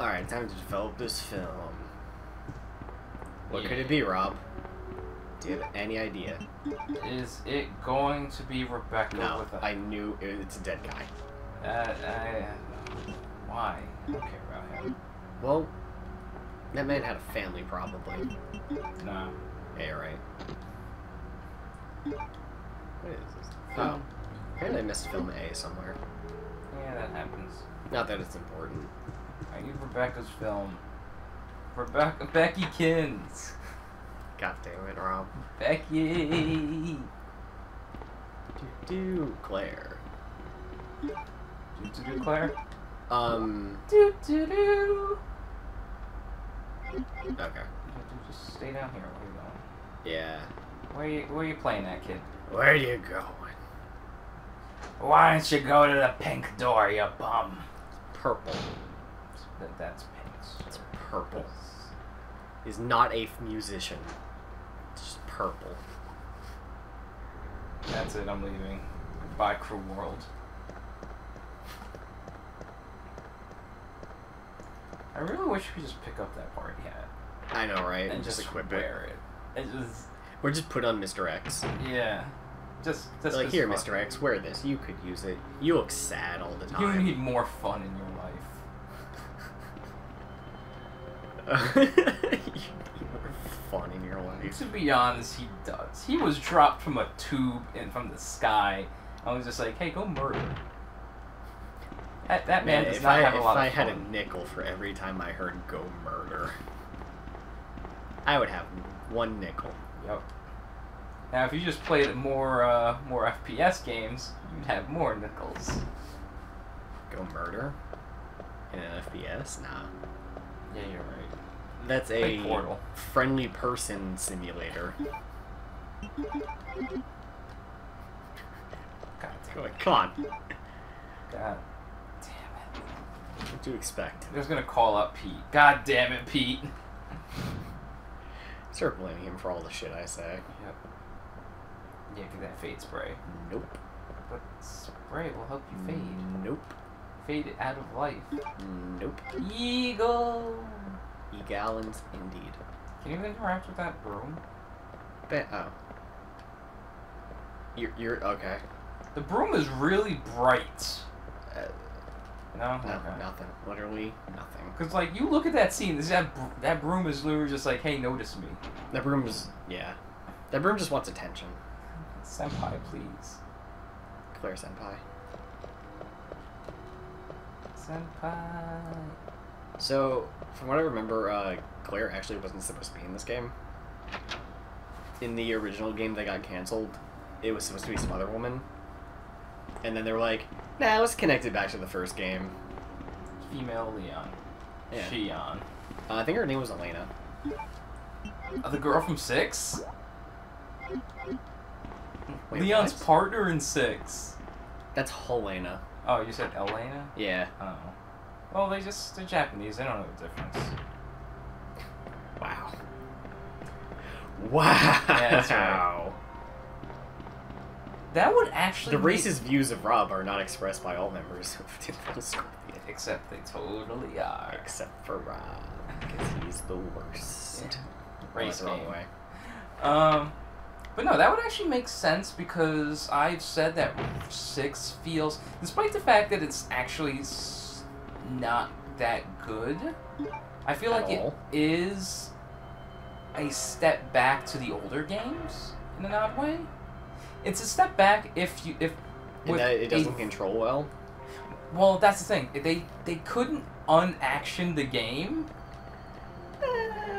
Alright, time to develop this film. What could it be, Rob? Do you have any idea? Is it going to be Rebecca No, with a... I knew it, it's a dead guy. Uh, I, why? I don't care about him. Well, that man had a family, probably. No. Yeah, right. What is this? Oh. Apparently I missed film A somewhere. Yeah, that happens. Not that it's important. I need Rebecca's film. Rebecca, Becky Kins. God damn it, Rob. Becky. Do do Claire. Do do do Claire. Um. Do do do. Okay. Just stay down here. Where you going? Yeah. Where you Where you playing that kid? Where do you going? Why don't you go to the pink door, you bum? Purple. That, that's pink. It's purple. He's not a musician. It's just purple. That's it. I'm leaving. Bye, Crew World. I really wish we could just pick up that party hat I know, right? and And just, just equip it. wear it. It just Or just put on Mr. X. yeah, just just like, as here. Mr. X, wear this. You could use it. You look sad all the time. You need more fun in your life. you need more fun in your life. To be honest, he does. He was dropped from a tube and from the sky. I was just like, hey, go murder. That, that man, Man, does not I, have a lot of if I had fun. a nickel for every time I heard "go murder," I would have one nickel. Yep. Now, if you just played more uh, more FPS games, you'd have more nickels. Go murder in an FPS? Nah, Yeah, you're right. That's a Portal. friendly person simulator. God come on. God damn it. What do you expect? I was gonna call up Pete. God damn it, Pete. Start blaming him for all the shit I say. Yep. Yeah, get that fade spray. Nope. But spray will help you fade. Nope. Fade it out of life. Nope. Eagle. Egallons, indeed. Can you interact with that broom? Bet. Oh. You're. You're okay. The broom is really bright. Uh, No, no, okay. nothing. Literally nothing. Cause like you look at that scene, this that that broom is literally just like, hey, notice me, That broom is. Yeah. That broom just wants attention. senpai, please, Claire Senpai. senpai. So, from what I remember, uh, Claire actually wasn't supposed to be in this game. In the original game that got canceled, it was supposed to be some other woman. And then they were like, nah, let's connect it back to the first game. Female Leon, Yeah. Shion, Uh, I think her name was Elena. uh, the girl from Six, Wait, Leon's what? partner in Six. That's Helena. Oh, you said Elena? Yeah. Oh, well, they just they're Japanese. They don't know the difference. Wow. Wow. that's right. That would actually The make- racist views of Rob are not expressed by all members of Tinfoil Scorpion. except they totally are. Except for Rob, because he's the worst. Yeah. Race wrong way. Um, but no, that would actually make sense because I've said that six feels, despite the fact that it's actually not that good, I feel At like it all? is a step back to the older games in an odd way. It's a step back if you if it doesn't control well. well, that's the thing. They they couldn't unaction the game.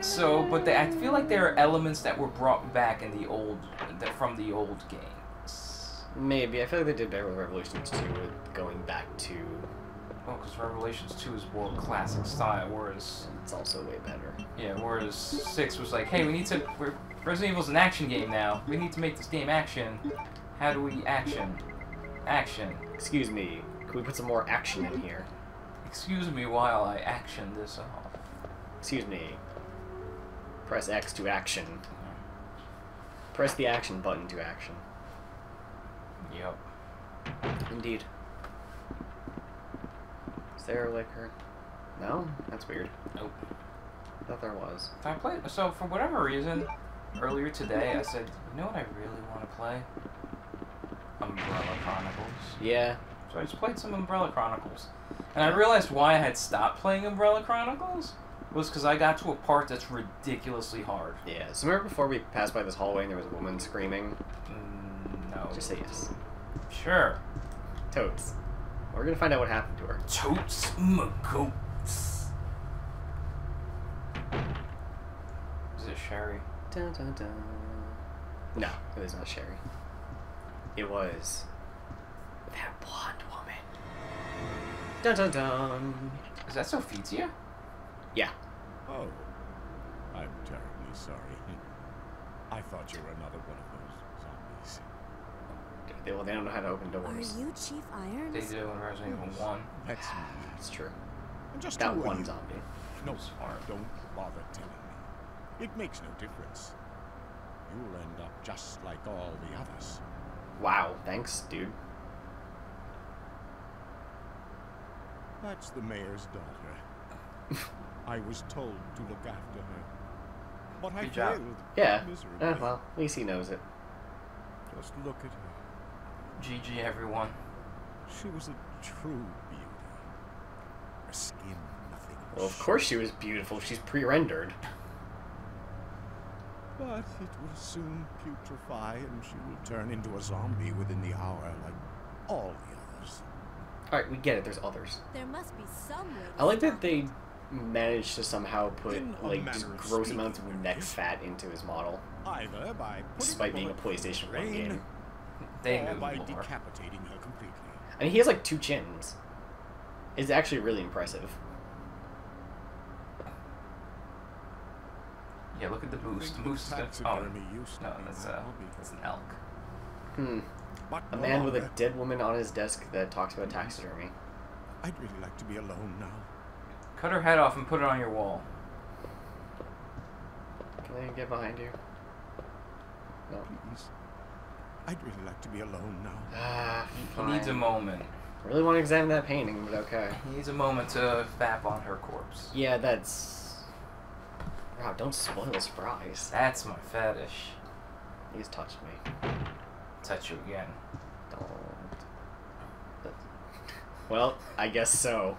So, but they, I feel like there are elements that were brought back in the old, that from the old games. Maybe. I feel like they did better with Revelations 2 with going back to. Well, because Revelations Two is more classic style, whereas It's also way better. yeah, whereas Six was like, hey, we need to. We're, Resident Evil's an action game now. We need to make this game action. How do we action? Action. Excuse me. Can we put some more action in here? Excuse me while I action this off. Excuse me. Press X to action. Press the action button to action. Yep. Indeed. There liquor? No? That's weird. Nope. I thought there was. I played. So for whatever reason, earlier today I said, you know what I really want to play? Umbrella Chronicles. Yeah. So I just played some Umbrella Chronicles, and I realized why I had stopped playing Umbrella Chronicles was because I got to a part that's ridiculously hard. Yeah. So remember before we passed by this hallway and there was a woman screaming? Mm, no. Just say yes. Sure. Totes. We're gonna find out what happened to her. Totes McCoats. Is it Sherry? Dun, dun, dun. No, it was not Sherry. It was that blonde woman. Dun dun dun. Is that Sophia? Yeah. Oh, I'm terribly sorry. I thought you were another one of those zombies. They, well, they don't know how to open doors. Are doors. you Chief Irons? They do in Resident Evil 1. That's me. It's true. And just That who one you? zombie. No, Smart. don't bother telling me. It makes no difference. You'll end up just like all the others. Wow. Thanks, dude. That's the mayor's daughter. I was told to look after her. But I Good job. failed Yeah. Eh, well, at least he knows it. Just look at her. GG, everyone. She was a true beauty. Her skin, nothing. Well, of course she was beautiful. She's pre-rendered. But it will soon putrefy and she will turn into a zombie within the hour like all the others. All right, we get it. There's others. There must be some I like that they managed to somehow put In like just gross amounts of there neck fat into his model, Either by despite being a PlayStation 1 game. They or knew by more. decapitating her completely. I mean, he has like two chins. It's actually really impressive. Yeah, look at the moose. The Think moose is. Oh, taxidermy used to no, that's my a that's an elk. Hmm. But A no man with a dead woman on his desk that talks about taxidermy. I'd really like to be alone now. Cut her head off and put it on your wall. Can I get behind you? No. Please. I'd really like to be alone now. Ah, He needs a fine. moment. Really want to examine that painting, but okay. He needs a moment to fap on her corpse. Yeah, that's. Wow, don't spoil surprise. That's my fetish. He's touched me. Touch you again. Don't. Well, I guess so.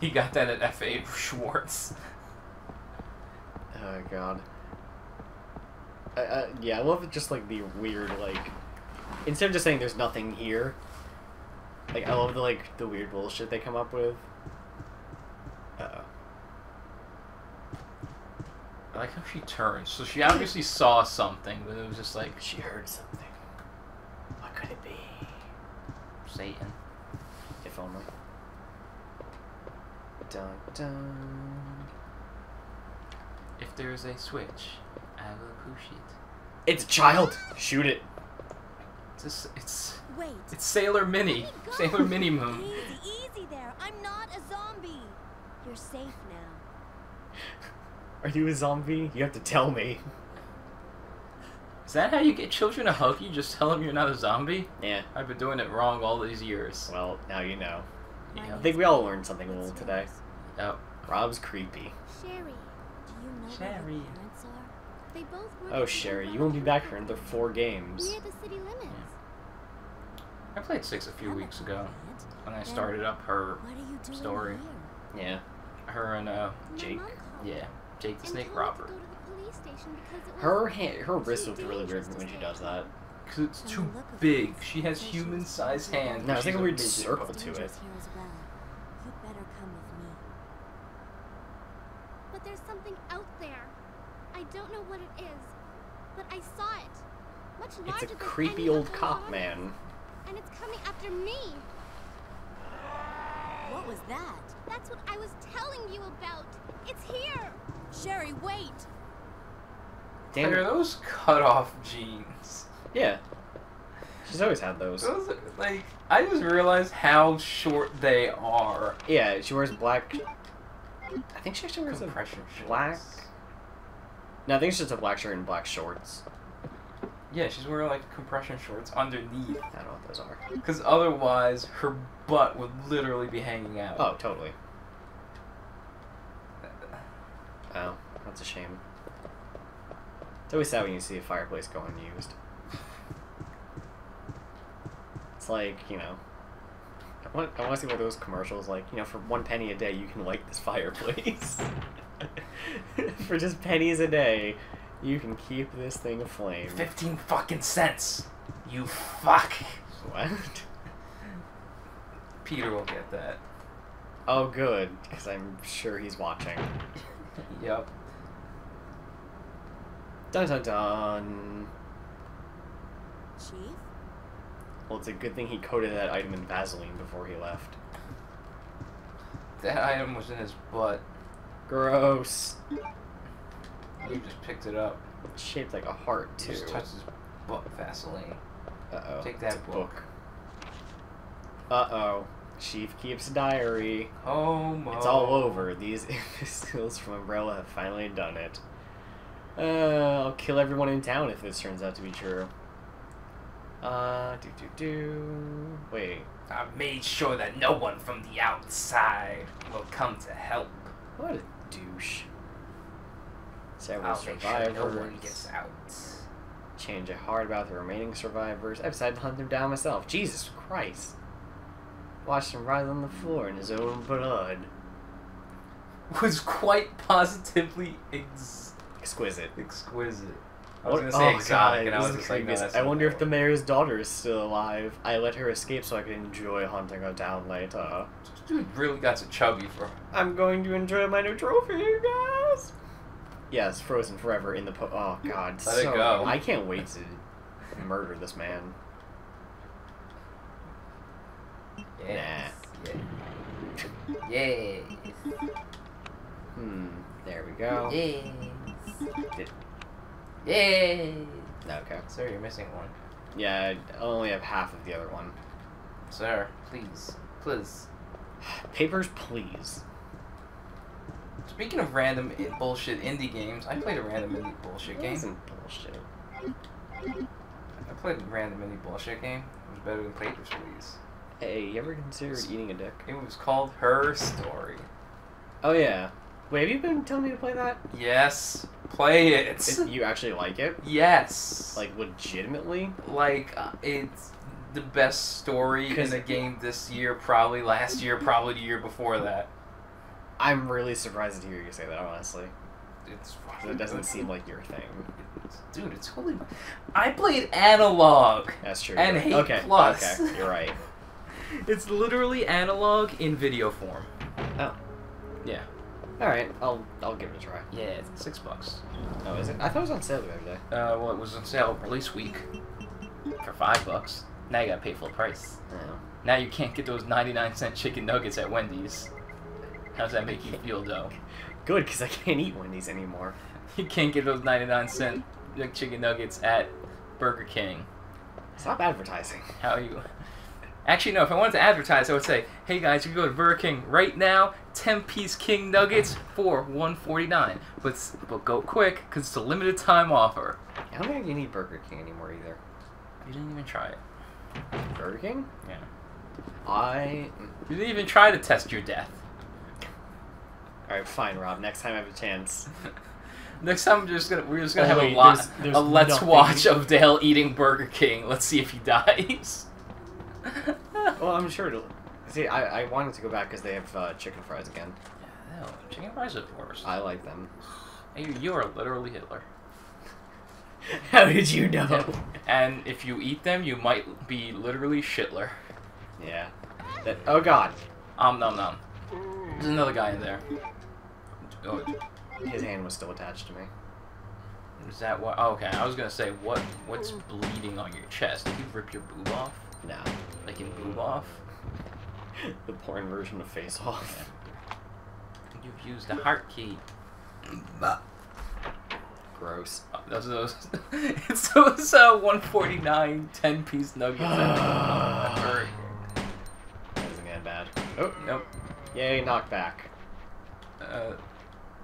He got that at F.A. Schwarz. Oh god. Uh, uh, yeah, I love it just like the weird like instead of just saying there's nothing here. Like I love the like the weird bullshit they come up with. Uh oh. I like how she turns. So she obviously saw something, but it was just like She heard something. What could it be? Satan. If only. Dun dun. If there's a switch, I will push it. It's a child. Shoot it. It's it's Wait. it's Sailor Mini, Let oh me go. Sailor Mini Moon. Easy, easy there. I'm not a zombie. You're safe now. Are you a zombie? You have to tell me. Is that how you get children to hug you? Just tell them you're not a zombie? Yeah. I've been doing it wrong all these years. Well, now you know. Yeah. I think we all learned something a little today. Oh. Rob's creepy. Sherry, do you know where Sherry. your parents are? They both Oh, Sherry, you won't be back for Company another four games. I played six a few Hello, weeks ago when I started up her, What are you doing story. here? Yeah. her and uh, Jake? yeah, Jake the and Snake told Robber. go to the police station because it was Her hand, her wrist looks really weird when she does that. Cause it's too big. She has I'd say she was human-sized hands. No, but it's like she's a weird midget. circle to it. here as well. You'd better come with me. But there's something out there. I don't know what it is, but I saw it. Much larger It's a than creepy any old cop man. And it's coming after me. What was that? That's what I was telling you about. It's here. Sherry, wait! Damn Like, are those cut off jeans? Yeah. She's always had those. Those are, like I just realized how short they are. Yeah, she wears black. I think she actually wears a Compression black. shorts. No, I think it's just a black shirt and black shorts. Yeah, she's wearing like compression shorts underneath. I don't know what those are. Because otherwise, her butt would literally be hanging out. Oh, totally. Oh, that's a shame. It's always sad when you see a fireplace go unused. It's like, you know, I want, I want to see one of those commercials, like, you know, for one penny a day, you can light this fireplace. for just pennies a day, you can keep this thing aflame. Fifteen fucking cents. You fuck. What? Peter will get that. Oh, good, because I'm sure he's watching. Yep. Dun dun dun. Chief? Well, it's a good thing he coated that item in Vaseline before he left. That item was in his butt. Gross. You just picked it up. It's shaped like a heart, too. Just touched his butt Vaseline. Uh-oh. Take that a book. Uh-oh. Chief keeps diary. Oh my. It's all over. These imbeciles from Umbrella have finally done it. Uh, I'll kill everyone in town if this turns out to be true. Uh, do do do. Wait. I've made sure that no one from the outside will come to help. What a douche. Several I'll make sure survivors. no one gets out. Change a heart about the remaining survivors. I decided to hunt them down myself. Jesus Christ. Watched him writhe on the floor in his own blood. Was quite positively ex- Exquisite. exquisite. I was What- gonna say oh, exotic, God, and I was just like, no, I wonder if the mayor's daughter is still alive. I let her escape so I could enjoy hunting her down later. Dude really got to chubby for. Her. I'm going to enjoy my new trophy, you guys. Yes, frozen forever in the po- oh god, Let it go. I can't wait to murder this man. Yes. Yeah. Yes. Hmm. There we go. Yes. Did- Yes. Okay. Sir, you're missing one. Yeah, I only have half of the other one. Sir, please. Please. Papers, please. Speaking of random bullshit indie games, I played a random indie bullshit game. isn't bullshit. I played a random indie bullshit game. It was better than Papers, Please. Hey, you ever considered eating a dick? It was called Her Story. Oh yeah. Wait, have you been telling me to play that? Yes. Play it. It- you actually like it? yes. Like legitimately? like uh, it's the best story in a game this year, probably last year, probably the year before that. I'm really surprised to hear you say that, honestly. It's it doesn't seem like your thing. dude. It's totally. I played analog. That's true. And right. Hate okay, Plus. Okay, you're right. It's literally analog in video form. Oh. Yeah. All right, I'll I'll give it a try. Yeah, it's six bucks. Oh, is it? I thought it was on sale the other day. Uh, well, it was on sale release week for five bucks. Now you gotta pay full price. Oh. Now you can't get those ninety-nine cent chicken nuggets at Wendy's. How does that make you feel, though? Good, because I can't eat Wendy's anymore. You can't get those 99 cent chicken nuggets at Burger King. Stop advertising. How are you? Actually, no. If I wanted to advertise, I would say, "Hey guys, you can go to Burger King right now. 10-piece King Nuggets for 149. But but go quick, cause it's a limited time offer." I don't think you need Burger King anymore either. You didn't even try it. Burger King? Yeah. I. Mm. You didn't even try to test your death. All right, fine, Rob. Next time I have a chance. Next time, we're just gonna we're just gonna Oh, have wait, a lot there's- there's a let's nothing. watch of Dale eating Burger King. Let's see if he dies. Well, I'm sure it'll. See, I, I wanted to go back because they have uh, chicken fries again. No, chicken fries are the worst. I like them. You, you are literally Hitler. How did you know? And if you eat them, you might be literally shitler. Yeah. That, oh God. Um, nom nom. There's another guy in there. Oh, His hand was still attached to me. is that what? Oh, okay, I was gonna say, what? What's bleeding on your chest? Did you rip your boob off? No. Like in boob off? the porn version of Face Off. You've used a heart key. Gross. Oh, those are those. it's those uh, 149 10 piece nuggets. that hurt. That isn't that bad. Oh, Nope. yay, knockback. Uh,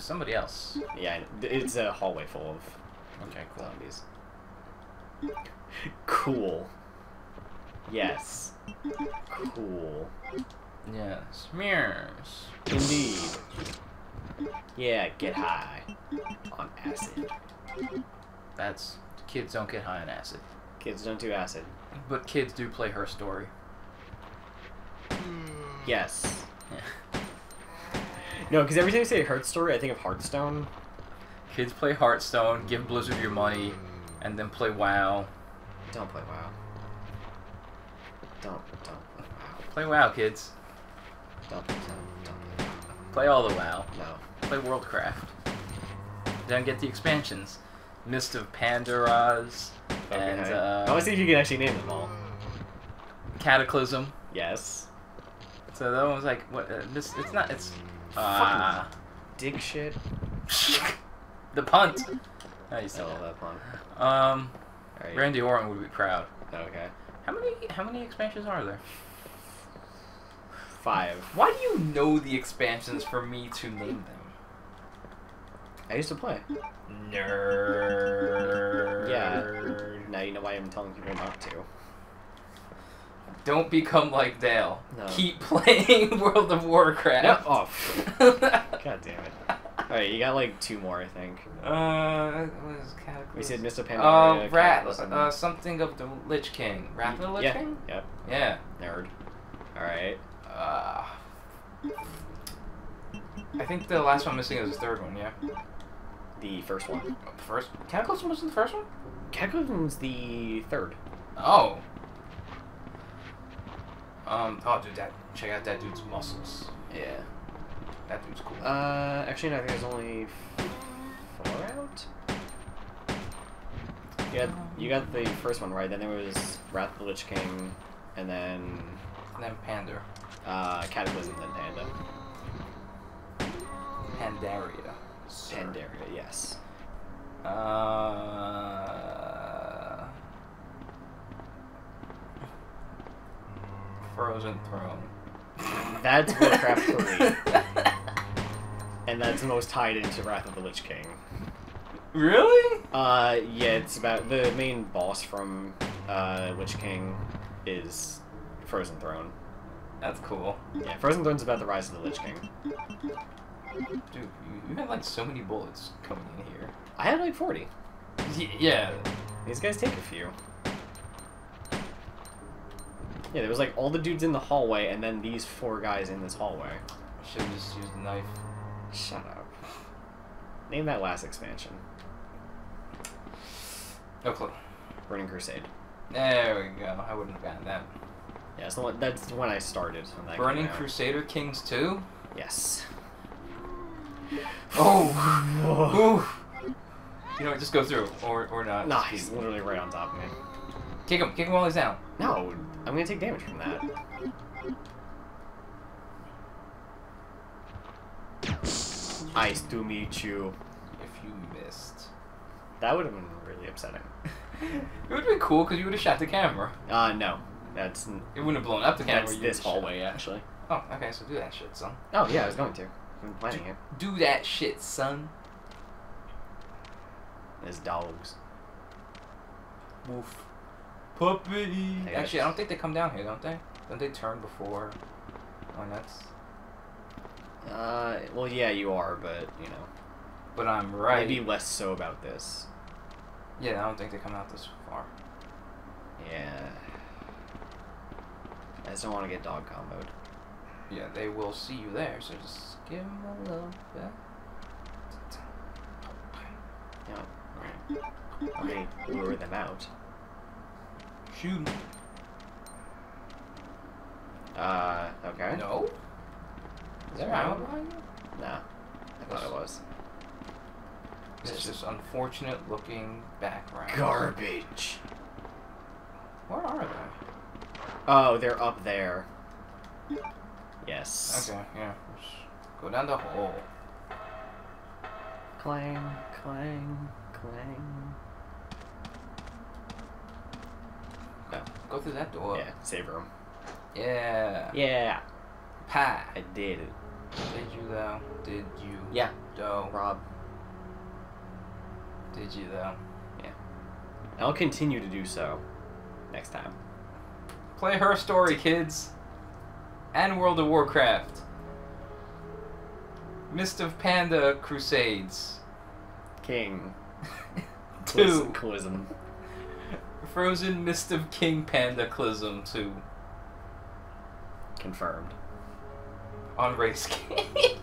somebody else. Yeah, it's a hallway full of Okay, cool. zombies. Cool. Yes. Cool. Yeah, smears. Indeed. Yeah, get high on acid. That's kids don't get high on acid, Kids don't do acid. but kids do play her story. Hmm. Yes. Yeah. No, because every time you say Heart Story, I think of Hearthstone. Kids play Hearthstone, give Blizzard your money, and then play WoW. Don't play WoW. Don't don't play WoW. Play WoW, kids. Don't don't don't play WoW. Play all the WoW. No. Play Worldcraft. Then get the expansions. Mist of Pandaraz and uh, I want to see if you can actually name them all. Cataclysm. Yes. So that one was like what? Uh, Mist, it's not. It's uh, Dick shit. the punt. I used I to love love that pun. that. Um, Alright. Randy Orton would be proud. Okay. How many? How many expansions are there? Five. Why do you know the expansions for me to name them? I used to play. Nerd. Yeah. Now you know why I'm telling people not to. Don't become like Dale. No. Keep playing World of Warcraft. No. Oh. God damn it. Alright, you got like two more, I think. Uh, what is Cataclysm? We said Mr. Uh, Pandaria. Rat, uh, something of the Lich King. Wrath of the Lich yeah. King? Yep. Yeah. Nerd. Alright. Uh, I think the last one missing is the third one, yeah? The first one. Oh, the first? Cataclysm was the first one? Cataclysm's the third. Oh. Um, oh, dude, that, check out that dude's muscles. Yeah. That dude's cool. Uh, actually, no, I think there's only four out. You got, you got the first one right. Then there was Wrath of the Lich King, and then and then Pander. uh, Cataclysm, then Panda. Pandaria. sir. Pandaria, yes. Uh, Frozen Throne. That's Warcraft 3, and that's the most tied into Wrath of the Lich King. Really? Uh, yeah, it's about the main boss from uh, Lich King is Frozen Throne. That's cool. Yeah, Frozen Throne's about the rise of the Lich King. Dude, you, you have like so many bullets coming in here. I had like 40. Y- yeah. These guys take a few. Yeah, there was like all the dudes in the hallway, and then these four guys in this hallway. Should have just used a knife. Shut up. Name that last expansion. No clue. Burning Crusade. There we go. I wouldn't have gotten that. Yeah, so that's when I started. When Burning. Crusader Kings 2? Yes. Oh! Ooh. You know what, just go through. Or, or not. Nah, he's literally right on top of me. Kick him. Kick him while he's down. No, I'm gonna take damage from that. Nice to meet you. If you missed. That would have been really upsetting. It would have been cool because you would have shot the camera. Uh, no. That's It wouldn't have blown up the camera. that's this hallway, actually. Oh, okay, so do that shit, son. Oh, yeah, I was going to. I'm planning it. Do that shit, son. There's dogs. Woof. Puppy. I Actually. I don't think they come down here, don't they? Don't they turn before? Oh, that's. Uh, well, yeah, you are, but, you know. But I'm right. Maybe less so about this. Yeah, I don't think they come out this far. Yeah. I just don't want to get dog comboed. Yeah, they will see you there, so just give them a little bit. You know, let me lure them out. Shoot. Uh, okay. No? Is that Wow. right? Nah. I thought it was. It's just unfortunate looking background. Garbage. Where are they? Oh, they're up there. Yes. Okay, yeah. Just go down the hole. Clang, clang, clang. Go through that door. Yeah, save room. Yeah. Yeah, Pie. I did it. Did you though? Did you? Yeah, Though. Rob. Did you though? Yeah. I'll continue to do so next time. Play her story, kids. And World of Warcraft. Mist of Panda Crusades. King. Two. Clism. Frozen Mist of King Panda Clism 2 Confirmed. on race games.